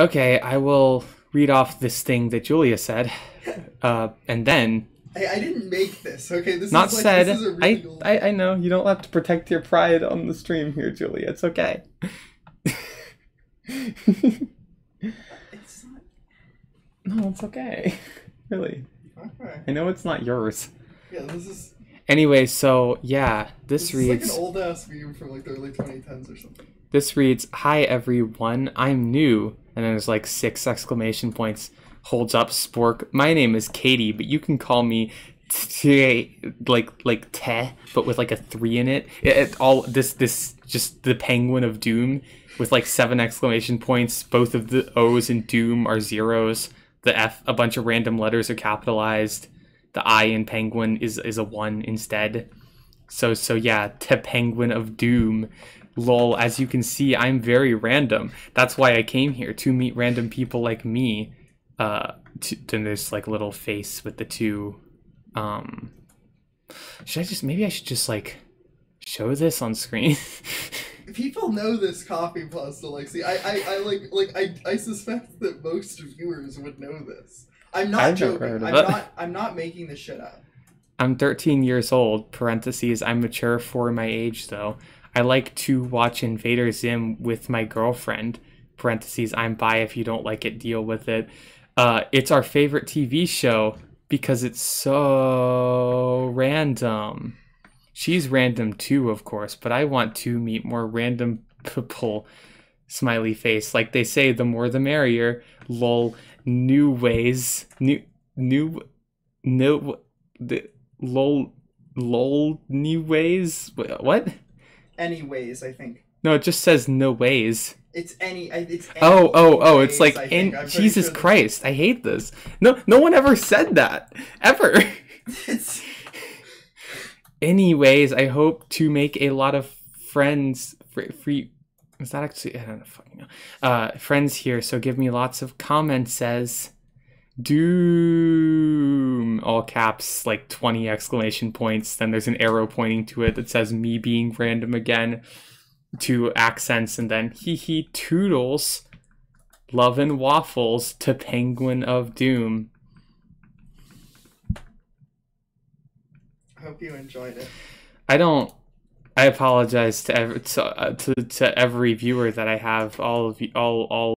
Okay, I will read off this thing that Julia said, uh, and then Hey, I didn't make this. Okay, this not is like, said. This is a really I, I I know you don't have to protect your pride on the stream here, Julia. It's okay. It's not... no, it's okay. Really, Okay. I know it's not yours. Yeah, this is. Anyway, so yeah, this, This reads. like an old ass meme from like the early 2010s or something. This reads, "Hi everyone, I'm new," and then there's like six exclamation points. Holds up Spork. My name is Katie, but you can call me T, like like Te, but with like a three in it. It, it all this this just the Penguin of Doom with like seven exclamation points. Both of the O's in Doom are zeros. The F, a bunch of random letters are capitalized. The I in Penguin is is a one instead. So so yeah, Te Penguin of Doom lol as you can see i'm very random that's why i came here to meet random people like me uh to, to this like little face with the two um should i just maybe i should just like show this on screen People know this copy pasta, Lexi. I, I, I like, like, I, I suspect that most viewers would know this. I'm not I've joking. heard of I'm it. not. I'm not making this shit up. i'm 13 years old parentheses i'm mature for my age though i like to watch invader zim with my girlfriend parentheses i'm bi if you don't like it deal with it. Uh it's our favorite tv show because it's so random. She's random too of course but i want to meet more random people. Smiley face. Like they say the more the merrier. Lol. New ways. New new no the lol lol new ways? Wh- what Anyways, I think no it just says no ways it's any. It's. oh oh oh it's like in jesus sure christ i hate this no no one ever said that ever It's. anyways i hope to make a lot of friends free, free is that actually i don't know fucking know uh friends here so give me lots of comments says doom all caps like 20 exclamation points then there's an arrow pointing to it that says me being random again two accents and then hee hee toodles love and waffles to penguin of doom I hope you enjoyed it. I don't. I apologize to ev- to, uh, to to every viewer that I have. All of you, all all